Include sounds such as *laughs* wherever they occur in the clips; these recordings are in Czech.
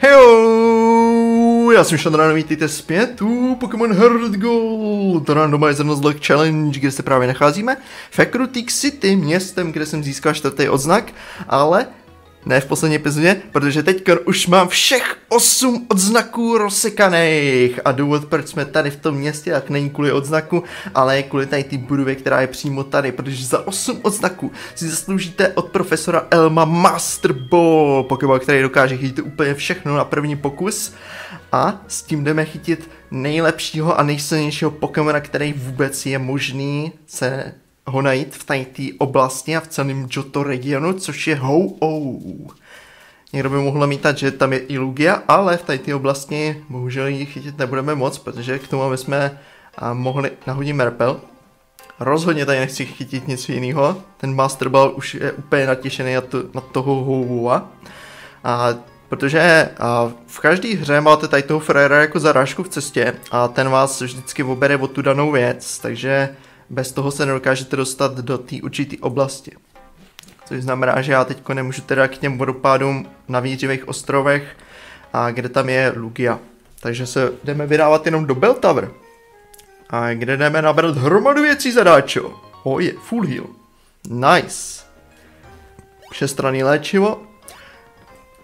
Hejo, já jsem Šandra, vítejte zpět u Pokémon Heart Gold. Randomizer Nuzlocke Challenge, kde se právě nacházíme. V City, městem, kde jsem získal čtvrtý odznak, ale ne v poslední epizodě, protože teď už mám všech 8 odznaků rozsekaných. A důvod, proč jsme tady v tom městě, tak není kvůli odznaku, ale kvůli tady ty budově, která je přímo tady, protože za 8 odznaků si zasloužíte od profesora Elma Master Ball, Pokémon, který dokáže chytit úplně všechno na první pokus. A s tím jdeme chytit nejlepšího a nejsilnějšího Pokémona, který vůbec je možný se ho najít v té oblasti a v celém Johto regionu, což je Ho-Oh. Někdo by mohl mítat, že tam je i Lugia, ale v té oblasti bohužel ji chytit nebudeme moc, protože k tomu, aby jsme mohli nahodit Merpel. Rozhodně tady nechci chytit nic jiného. Ten Master Ball už je úplně natěšený na, to, na toho Ho-Oha. A protože a, v každé hře máte tady toho frajera jako zarážku v cestě a ten vás vždycky obere o tu danou věc, takže bez toho se nedokážete dostat do té určité oblasti. Což znamená, že já teď nemůžu teda k těm vodopádům na výřivých ostrovech, a kde tam je Lugia. Takže se jdeme vydávat jenom do Bell Tower. A kde jdeme nabrat hromadu věcí zadáčo. Oh je, full heal. Nice. Všestranný léčivo.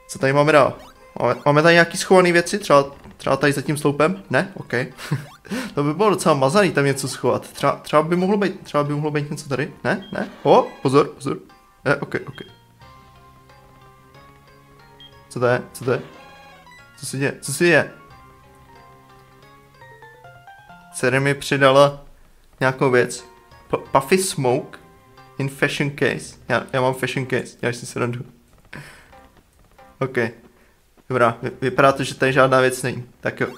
Co tady máme dál? Máme, máme tady nějaký schovaný věci? Třeba, třeba tady za tím sloupem? Ne? OK. *laughs* to by bylo docela mazaný tam něco schovat. Třeba, třeba by mohlo být, třeba by mohlo být něco tady. Ne? Ne? O, pozor, pozor. Ne, ok, ok. Co to je? Co to je? Co se děje? Co se děje? Sere mi přidala nějakou věc. P Puffy Smoke in fashion case. Já, já mám fashion case, já si srandu. OK. Dobrá, vy, vypadá to, že tady žádná věc není. Tak jo.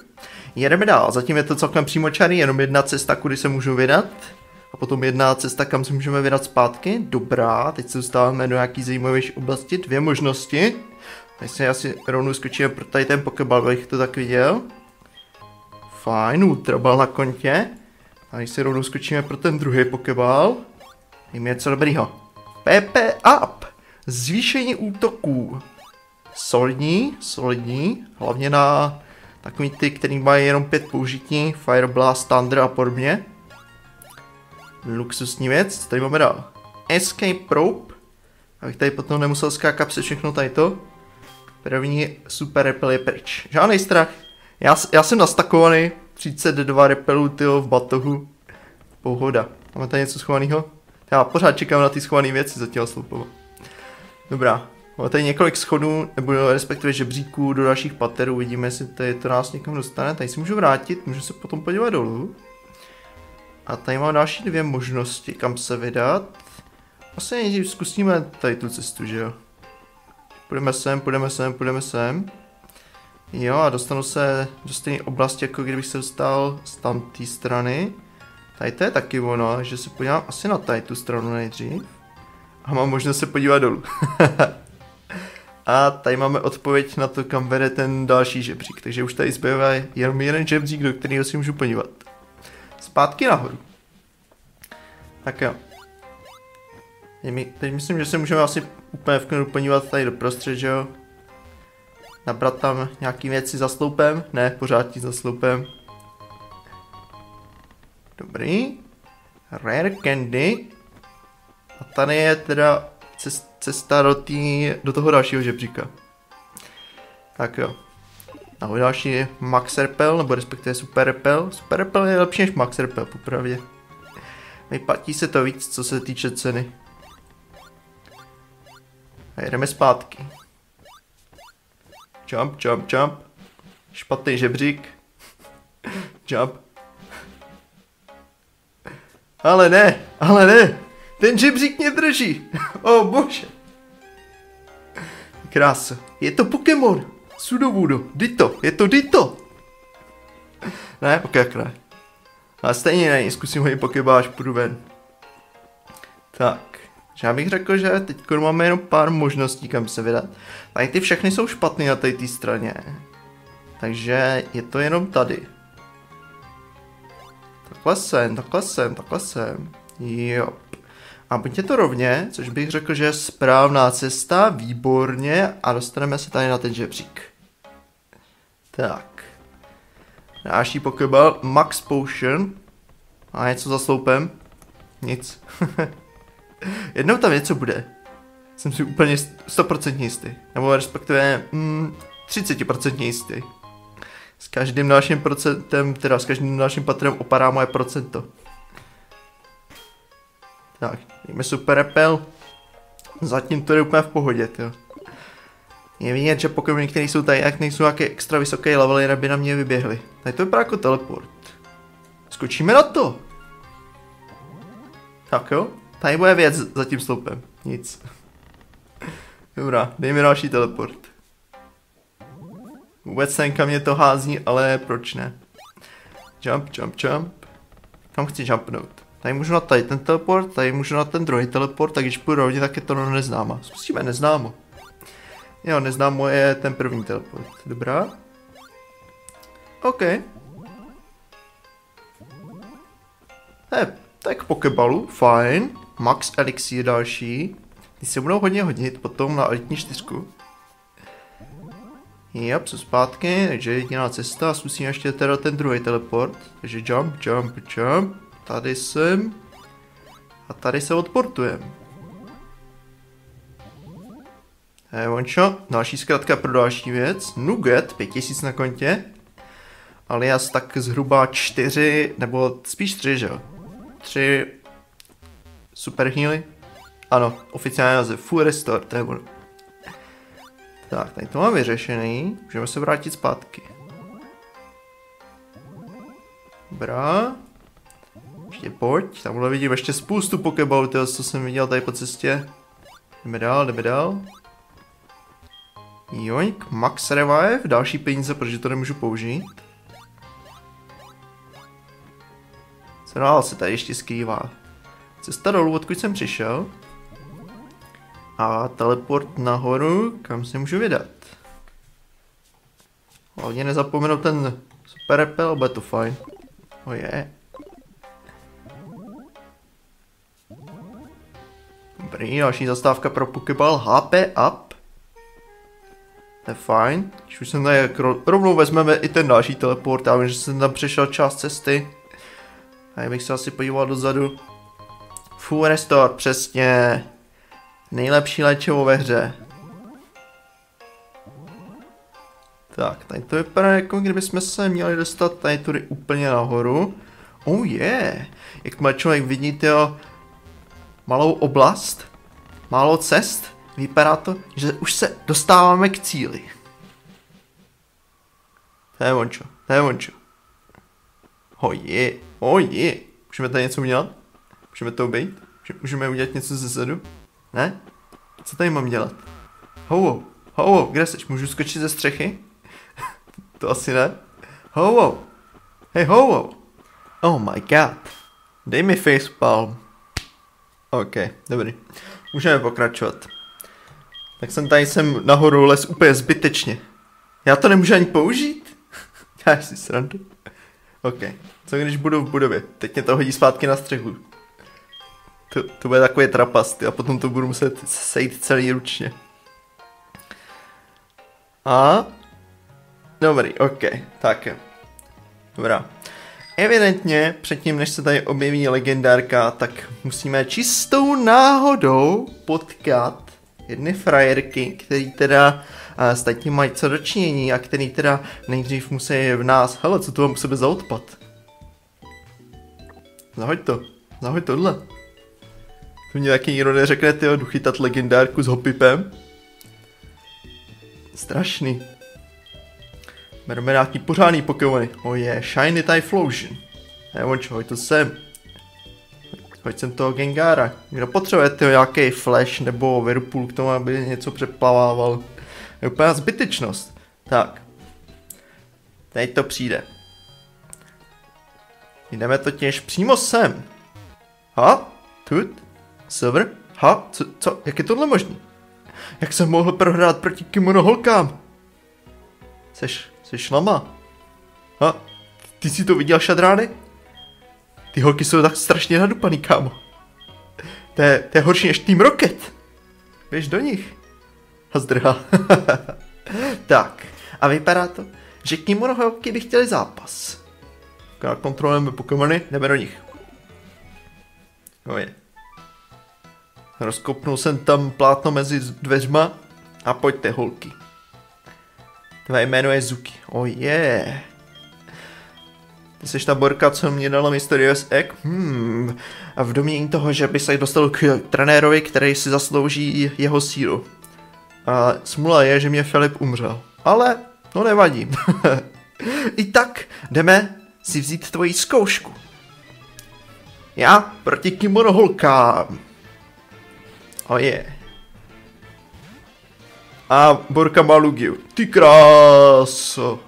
Jedeme dál, zatím je to celkem přímočarý, jenom jedna cesta, kudy se můžu vydat. A potom jedna cesta, kam se můžeme vydat zpátky. Dobrá, teď se dostáváme do nějaký zajímavější oblasti, dvě možnosti. Se asi rovnou skočíme pro tady ten pokeball, abych to tak viděl. Fajn, ultrabal na kontě. A teď si rovnou skočíme pro ten druhý pokeball. Jím je něco dobrýho. PP up! Zvýšení útoků. Solidní, solidní, hlavně na Takový ty, který mají jenom pět použití, Fire Blast, Thunder a podobně. Luxusní věc, tady máme dál. Escape Probe, abych tady potom nemusel skákat se všechno tady to. První super repel je pryč. Žádný strach. Já, já jsem nastakovaný, 32 repelů tyho v batohu. Pohoda. Máme tady něco schovaného? Já pořád čekám na ty schované věci za těho sloupova. Dobrá, Máme tady několik schodů, nebo respektive žebříků do dalších paterů, vidíme, jestli tady to nás někam dostane. Tady si můžu vrátit, můžu se potom podívat dolů. A tady mám další dvě možnosti, kam se vydat. Asi nejdřív zkusíme tady tu cestu, že jo. Půjdeme sem, půjdeme sem, půjdeme sem. Jo, a dostanu se do stejné oblasti, jako kdybych se dostal z tamté strany. Tady to je taky ono, že se podívám asi na tady tu stranu nejdřív. A mám možnost se podívat dolů. *laughs* A tady máme odpověď na to, kam vede ten další žebřík. Takže už tady zbývá jenom jeden žebřík, do kterého si můžu podívat. Zpátky nahoru. Tak jo. Teď myslím, že se můžeme asi úplně v klidu podívat tady do prostřed, že jo? Nabrat tam nějaký věci za sloupem. Ne, pořád za sloupem. Dobrý. Rare Candy. A tady je teda cesta do, tý, do toho dalšího žebříka. Tak jo. A další je Max Repel, nebo respektive Super Repel. Super Repel je lepší než Max Repel, popravdě. Vyplatí se to víc, co se týče ceny. A jedeme zpátky. Jump, jump, jump. Špatný žebřík. *laughs* jump. Ale ne, ale ne. Ten žebřík mě drží. *laughs* O oh, bože. Krása. Je to Pokémon. Sudovudo. Dito. Je to Dito. Ne, ok, jak ne. Ale stejně ne, zkusím hodit Pokéball, až půjdu ven. Tak. Já bych řekl, že teď máme jenom pár možností, kam se vydat. Tady ty všechny jsou špatné na té straně. Takže je to jenom tady. Takhle sem, takhle sem, takhle sem. Jo. A buď to rovně, což bych řekl, že je správná cesta, výborně, a dostaneme se tady na ten žebřík. Tak. Další pokeball, Max Potion. A něco za sloupem? Nic. *laughs* Jednou tam něco bude. Jsem si úplně 100% jistý. Nebo respektive mm, 30% jistý. S každým dalším procentem, teda s každým dalším patrem opadá moje procento. Tak, jdeme super repel. Zatím to je úplně v pohodě, jo. Je vidět, že Pokémony, které jsou tady, jak nejsou nějaké extra vysoké levely, aby na mě vyběhly. Tady to vypadá jako teleport. Skočíme na to. Tak jo, tady bude věc za tím sloupem. Nic. Dobrá, dejme další teleport. Vůbec ten kam mě to hází, ale proč ne? Jump, jump, jump. Kam chci jumpnout? Tady můžu na tady ten teleport, tady můžu na ten druhý teleport, tak když půjdu rovně, tak je to no neznámo. Zkusíme neznámo. Jo, neznámo je ten první teleport. Dobrá. OK. He, tak pokebalu, fajn. Max Elixir další. Ty se budou hodně hodit potom na elitní čtyřku. Jep, jsou zpátky, takže jediná cesta, zkusím ještě teda ten druhý teleport. Takže jump, jump, jump. Tady jsem. A tady se odportujem. Hey, ončo, další zkrátka pro další věc. Nugget, 5000 na kontě. Alias tak zhruba 4, nebo spíš 3, že jo? 3 super healy. Ano, oficiálně název Full Restore, to je ono. Tak, tady to mám vyřešený. Můžeme se vrátit zpátky. Dobrá. Ještě pojď, tamhle vidím ještě spoustu pokeball, co jsem viděl tady po cestě. Jdeme dál, jdeme dál. Joink, Max Revive, další peníze, protože to nemůžu použít. Co dál se tady ještě skrývá? Cesta dolů, odkud jsem přišel. A teleport nahoru, kam se můžu vydat. Hlavně nezapomenu ten super repel, bude to fajn. Oh. Yeah. Dobrý, další zastávka pro Pokeball HP Up. To je fajn. Když už jsem tady, rovnou vezmeme i ten další teleport, já vím, že jsem tam přešel část cesty. A bych se asi podíval dozadu. Full Restore, přesně. Nejlepší léčivo ve hře. Tak, tady to vypadá jako kdyby jsme se měli dostat tady tudy úplně nahoru. Oh yeah, jak má člověk vidí tyjo, malou oblast, málo cest, vypadá to, že už se dostáváme k cíli. To je ončo, to je ončo. Oh yeah, oh. Můžeme tady něco udělat? Můžeme to obejít? Můžeme udělat něco ze zadu? Ne? Co tady mám dělat? Hovo, hovo, kde jsi? Můžu skočit ze střechy? *laughs* to asi ne. Hovo, hej hovo. Oh my god. Dej mi facepalm. OK, dobrý. Můžeme pokračovat. Tak jsem tady jsem nahoru les úplně zbytečně. Já to nemůžu ani použít? *laughs* Já si srandu. OK. Co když budu v budově? Teď mě to hodí zpátky na střechu. To, to bude takový trapast a potom to budu muset sejít celý ručně. A? Dobrý, OK, tak Dobrá. Evidentně, předtím, než se tady objeví legendárka, tak musíme čistou náhodou potkat jedny frajerky, který teda s tím mají co dočinění a který teda nejdřív musí v nás, hele, co to mám u sebe za odpad? Zahoď to, zahoď tohle. To mě taky nikdo neřekne, tyjo, jdu chytat legendárku s hopipem. Strašný. Bereme nějaký pořádný Pokémony. O oh je, yeah. Shiny Typhlosion. Nevončo, hoď to sem. Hoď sem toho Gengara. Kdo potřebuje tyho nějaký Flash nebo Whirlpool k tomu, aby něco přeplavával. Je úplně zbytečnost. Tak. Teď to přijde. Jdeme totiž přímo sem. Ha? Tut? Silver? Ha? Co? co? Jak je tohle možný? Jak jsem mohl prohrát proti kimono holkám? Seš, seš lama? Ha? Ty jsi to viděl, šadrány? Ty holky jsou tak strašně nadupaný, kámo. To je, to je horší než Team Rocket. Běž do nich. A zdrha. *laughs* tak. A vypadá to, že Kimono Holky by chtěli zápas. Kontrolujeme Pokémony, jdeme do nich. Jo je. Rozkopnul jsem tam plátno mezi dveřma a pojďte holky. Tvé jméno je Zuki. Oh yeah. Ty jsi ta borka, co mě dala Mysterious Egg? Hmm. A v domění toho, že by se dostal k trenérovi, který si zaslouží jeho sílu. A smula je, že mě Filip umřel. Ale to nevadí. *laughs* I tak jdeme si vzít tvoji zkoušku. Já proti kimono holkám. Oh. Yeah. A Borka má Lugiu. Ty kráso.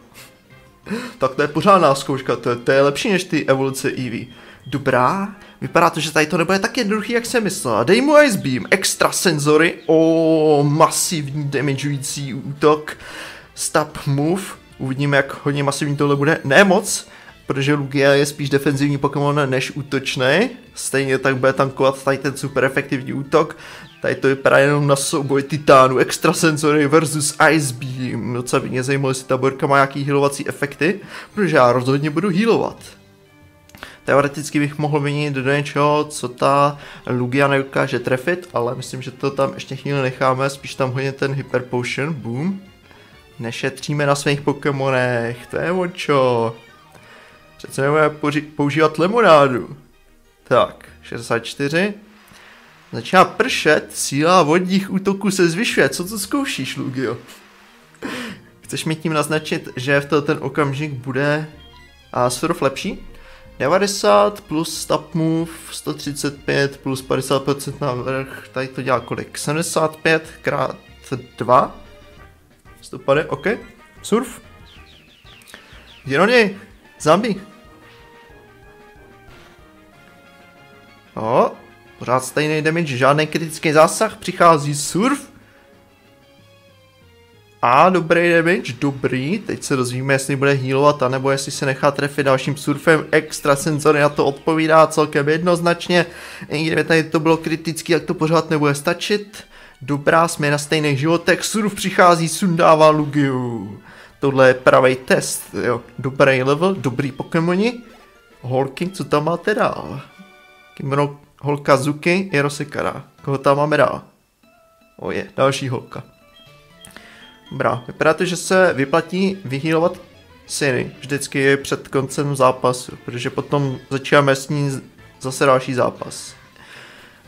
tak to je pořádná zkouška, to je, to je lepší než ty evoluce Eevee. Dobrá, vypadá to, že tady to nebude tak jednoduchý, jak jsem myslel. Dej mu Ice Beam, extra senzory, o masivní damageující útok, stop move, uvidíme, jak hodně masivní tohle bude. Ne moc, protože Lugia je spíš defenzivní Pokémon než útočný. Stejně tak bude tankovat tady ten super efektivní útok. Tady to vypadá jenom na souboj titánu, extrasensory versus Ice Beam. Docela by mě zajímalo, jestli ta borka má nějaký healovací efekty, protože já rozhodně budu healovat. Teoreticky bych mohl vyměnit do něčeho, co ta Lugia neukáže trefit, ale myslím, že to tam ještě chvíli necháme, spíš tam hodně ten Hyper Potion, boom. Nešetříme na svých Pokémonech, to je očo. Přece nebudeme používat lemonádu. Tak, 64. Začíná pršet, síla vodních útoků se zvyšuje. Co to zkoušíš, Lugio? Chceš mi tím naznačit, že v ten okamžik bude a surf lepší? 90 plus stop move, 135 plus 50% na vrch, tady to dělá kolik? 75 krát 2? Stopade, OK. Surf. Něj. Zombie. O, pořád stejný damage, žádný kritický zásah, přichází surf. A dobrý damage, dobrý. Teď se dozvíme, jestli bude healovat, anebo jestli se nechá trefit dalším surfem. Extra senzory na to odpovídá celkem jednoznačně. I kdyby tady to bylo kritický, jak to pořád nebude stačit. Dobrá, jsme na stejných životech. Surf přichází, sundává Lugiu. Tohle je pravý test, jo. Dobrý level, dobrý Pokémoni. Holking, co tam máte dál? Kimono holka Zuki je Rosekara. Koho tam máme dál? O je, další holka. Dobrá, vypadá to, že se vyplatí vyhýlovat syny vždycky před koncem zápasu, protože potom začínáme s ní zase další zápas.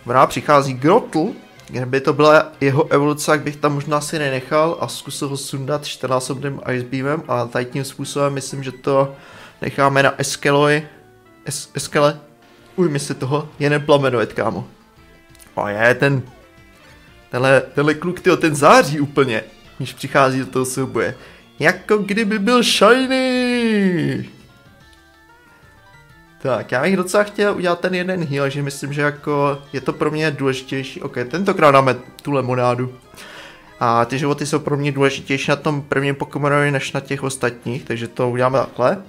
Dobrá, přichází Grotl, Kdyby to byla jeho evoluce, jak bych tam možná si nenechal a zkusil ho sundat 14 Ice Beamem a tady tím způsobem myslím, že to necháme na Eskeloy. Es, Eskele, ujmi si toho, je neplamenovet, kámo. A je ten, tenhle, tenhle kluk, tyjo, ten září úplně, když přichází do toho souboje. Jako kdyby byl shiny. Tak, já bych docela chtěl udělat ten jeden heal, že myslím, že jako je to pro mě důležitější. Ok, tentokrát dáme tu lemonádu. A ty životy jsou pro mě důležitější na tom prvním Pokémonovi než na těch ostatních, takže to uděláme takhle.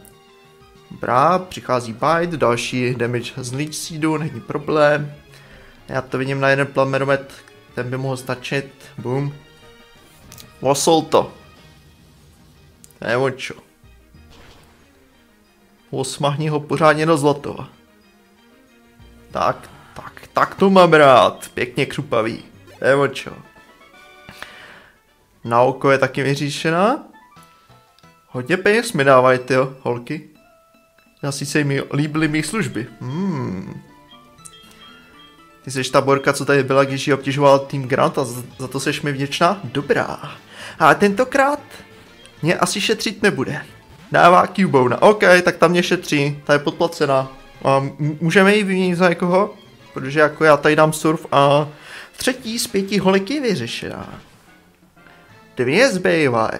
Dobrá, přichází Bite, další damage z Leech Seedu, není problém. Já to vidím na jeden plamenomet, ten by mohl stačit. Boom. Losol to. Nebo čo. Osmahni ho pořádně do zlato. Tak, tak, tak to mám rád. Pěkně křupavý. Nebo čo. Na oko je taky vyříšená. Hodně peněz mi dávají ty holky. Asi se mi líbily mých služby. Hmm. Ty jsi ta borka, co tady byla, když ji obtěžoval tým Grant a za, to seš mi vděčná? Dobrá. Ale tentokrát mě asi šetřit nebude. Dává Cubona. OK, tak tam mě šetří, ta je podplacená. A můžeme ji vyměnit za někoho? Protože jako já tady dám surf a třetí z pěti holek je vyřešená. Dvě zbývají.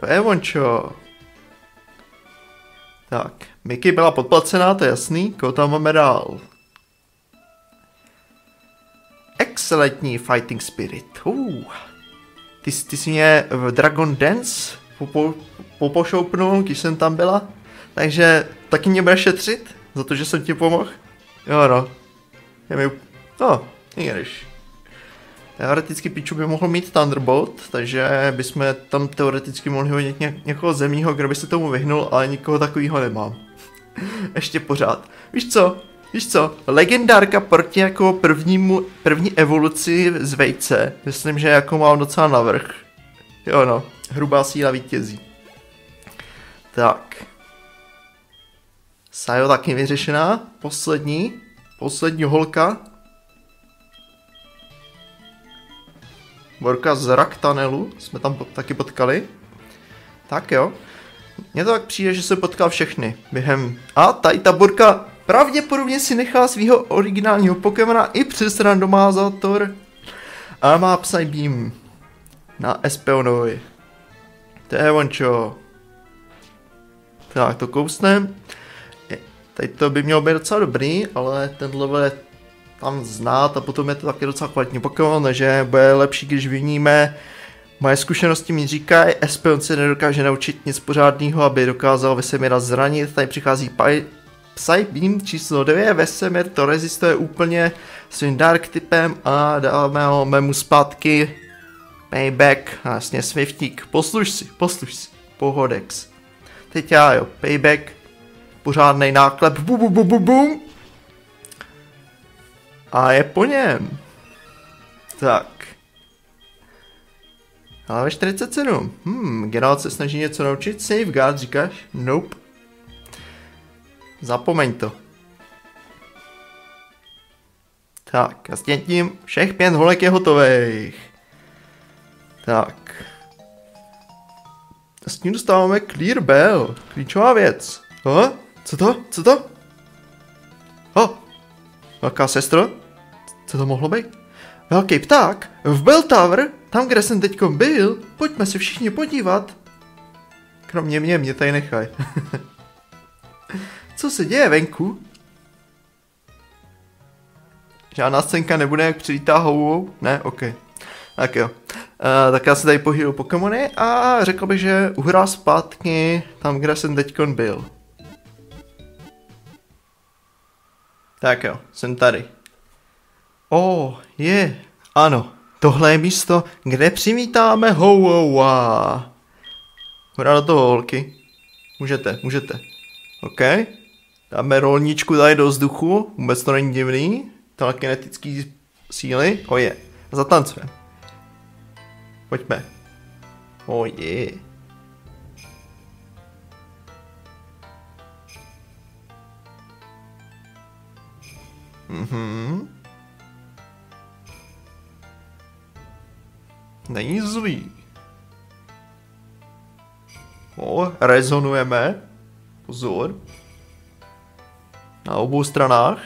To je vončo. Tak, Mickey byla podplacená, to je jasný. Koho tam máme dál? Excelentní Fighting Spirit. Uh. Ty, ty jsi mě v Dragon Dance popo, popošoupnul, když jsem tam byla. Takže taky mě budeš šetřit za to, že jsem ti pomohl? Jo no. Je mi... No, když. Teoreticky Pichu by mohl mít Thunderbolt, takže bychom tam teoreticky mohli hodit ně- někoho zemního, kdo by se tomu vyhnul, ale nikoho takového nemám. *laughs* Ještě pořád. Víš co? Víš co? Legendárka proti jako prvnímu, první evoluci z vejce. Myslím, že jako mám docela navrh. Jo no, hrubá síla vítězí. Tak. Sajo taky vyřešená. Poslední. Poslední holka. Borka z Raktanelu jsme tam taky potkali. Tak jo. Mně to tak přijde, že se potkal všechny během... A tady ta Borka pravděpodobně si nechá svého originálního Pokémona i přes randomázátor. A má Psybeam na Espeonovi. To je ončo. Tak, to kousnem. Tady to by mělo být docela dobrý, ale ten level je tam znát a potom je to taky docela kvalitní Pokémon, takže bude lepší, když vyníme Moje zkušenosti mi říkají, Espeon se nedokáže naučit nic pořádného, aby dokázal Vesemira zranit. Tady přichází Psybeam číslo 9, Vesemir to rezistuje úplně svým Dark typem a dáme ho mému zpátky Payback, vlastně Swiftík, posluš si, posluš si, pohodex. Teď já jo, Payback, pořádný náklep, bu, bu, bu, bu, bum. A je po něm. Tak. Ale 47. Hmm, generál se snaží něco naučit. Safeguard, říkáš? Nope. Zapomeň to. Tak, a s tím všech pět holek je hotových. Tak. A s tím dostáváme Clear Bell. Klíčová věc. O? Co to? Co to? O! Velká sestro? Co to mohlo být? Velký pták? V Bell Tower? Tam, kde jsem teďkom byl? Pojďme se všichni podívat. Kromě mě, mě tady nechaj. *laughs* Co se děje venku? Žádná scénka nebude, jak přilítá houvou? Ne? OK. Tak jo. Uh, tak já se tady pohýlu Pokémony a řekl bych, že uhrá zpátky tam, kde jsem teďkon byl. Tak jo, jsem tady. O, oh, je, ano, tohle je místo, kde přivítáme Howowa. Hurá do toho, holky. Můžete, můžete. OK. Dáme rolničku tady do vzduchu, vůbec to není divný. Telekinetický síly, o je. Zatancujeme. Pojďme. O je. Mhm. Není zlý. O, rezonujeme. Pozor. Na obou stranách.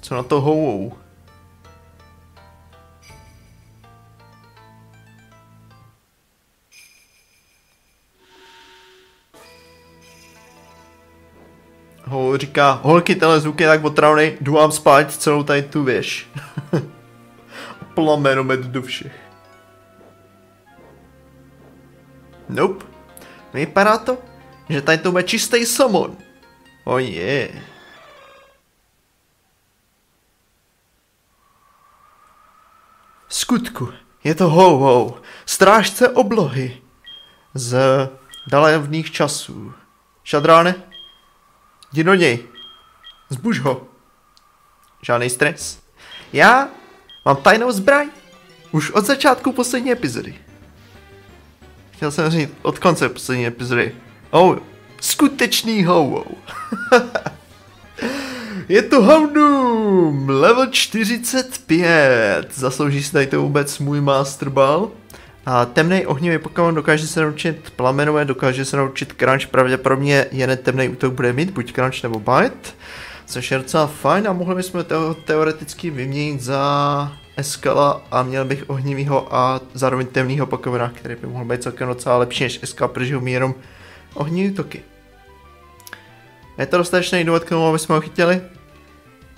Co na to houvou? Ho říká, holky, tenhle zvuk je tak otravný, jdu vám spát celou tady tu věž. *laughs* Plamenomet do všech. Nope. Vypadá to, že tady to bude čistý somon. O oh je. Yeah. Skutku, je to ho ho, strážce oblohy z dalevných časů. Šadráne, jdi do něj, zbuž ho. Žádný stres. Já mám tajnou zbraň už od začátku poslední epizody. Chtěl jsem říct od konce poslední epizody. Oh, skutečný howo. *laughs* Je to Houndoom, level 45. Zaslouží si tady to vůbec můj Master Ball. A temný ohnivý Pokémon dokáže se naučit plamenové, dokáže se naučit Crunch, pravděpodobně jen temný útok bude mít, buď Crunch nebo Bite. Což je docela fajn a mohli bychom to teoreticky vyměnit za Eskala a měl bych ohnivýho a zároveň temného Pokémona, který by mohl být celkem docela lepší než Eskala, protože umí jenom ohnivý toky. Je to dostatečný důvod k tomu, aby jsme ho chytili?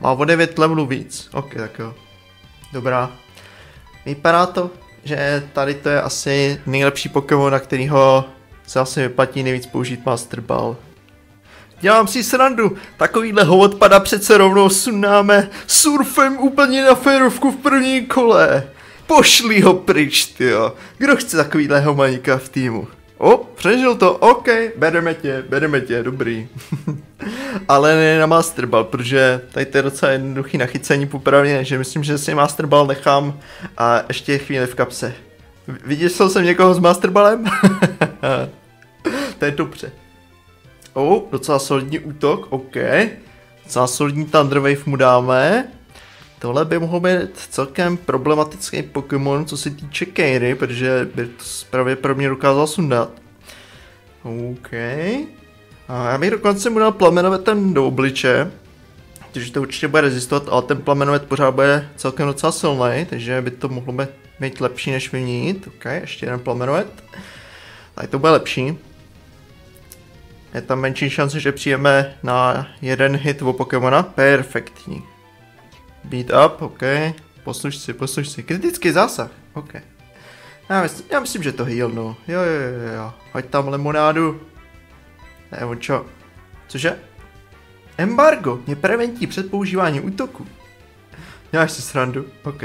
Má o 9 levelů víc. Ok, tak jo. Dobrá. Vypadá to, že tady to je asi nejlepší Pokémon, na kterýho se asi vyplatí nejvíc použít Master Ball. Dělám si srandu, takovýhle hovod pada přece rovnou sundáme surfem úplně na férovku v první kole. Pošli ho pryč, tyjo. Kdo chce takovýhle homaníka v týmu? O, přežil to, OK, bereme tě, bereme tě, dobrý. *laughs* Ale ne na Masterball, protože tady to je docela jednoduchý nachycení popravně, že myslím, že si Masterball nechám a ještě chvíli v kapse. Viděl jsem někoho s Masterballem? *laughs* to je dobře. O, docela solidní útok, OK. Docela solidní Thunder Wave mu dáme. Tohle by mohl být celkem problematický Pokémon, co se týče Keiry, protože by to právě pro mě dokázal sundat. OK. A já bych dokonce mu dal plamenovetem do obliče, takže to určitě bude rezistovat, ale ten plamenovet pořád bude celkem docela silný, takže by to mohlo být, lepší než vyměnit. OK, ještě jeden plamenovet. Tak to bude lepší. Je tam menší šance, že přijeme na jeden hit o Pokémona. Perfektní. Beat up, OK. Posluš si, posluš si. Kritický zásah, OK. Já myslím, já myslím že to healnu. Jo, jo, jo, jo. Hoď tam limonádu. Nebo čo? Cože? Embargo je preventí před používáním útoku. Děláš si srandu? OK.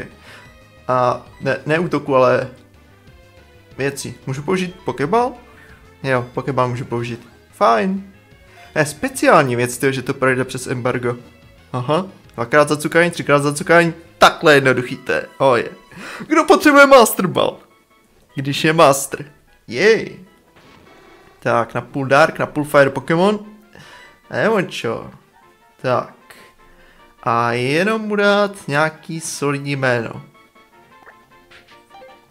A ne, ne útoku, ale věci. Můžu použít pokeball? Jo, pokeball můžu použít. Fajn. Je speciální věc, tyjo, že to projde přes embargo. Aha, dvakrát zacukání, třikrát zacukání, takhle jednoduchý to je. Oh, je. Kdo potřebuje Master Ball? Když je Master. Jej. Tak, na půl Dark, na půl Fire Pokémon. Nebo čo. Tak. A jenom mu dát nějaký solidní jméno.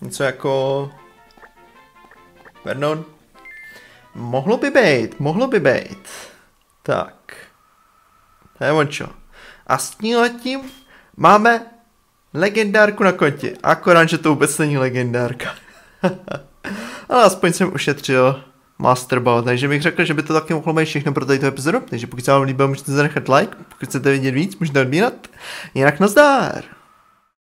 Něco jako... Vernon? Mohlo by být, mohlo by být. Tak. Nebo čo. A s tímhletím máme legendárku na kontě. Akorát, že to vůbec není legendárka. *laughs* Ale aspoň jsem ušetřil Master Ball, takže bych řekl, že by to taky mohlo být všechno pro tady epizodu. Takže pokud se vám líbilo, můžete zanechat like, pokud chcete vidět víc, můžete odbírat. Jinak nazdár.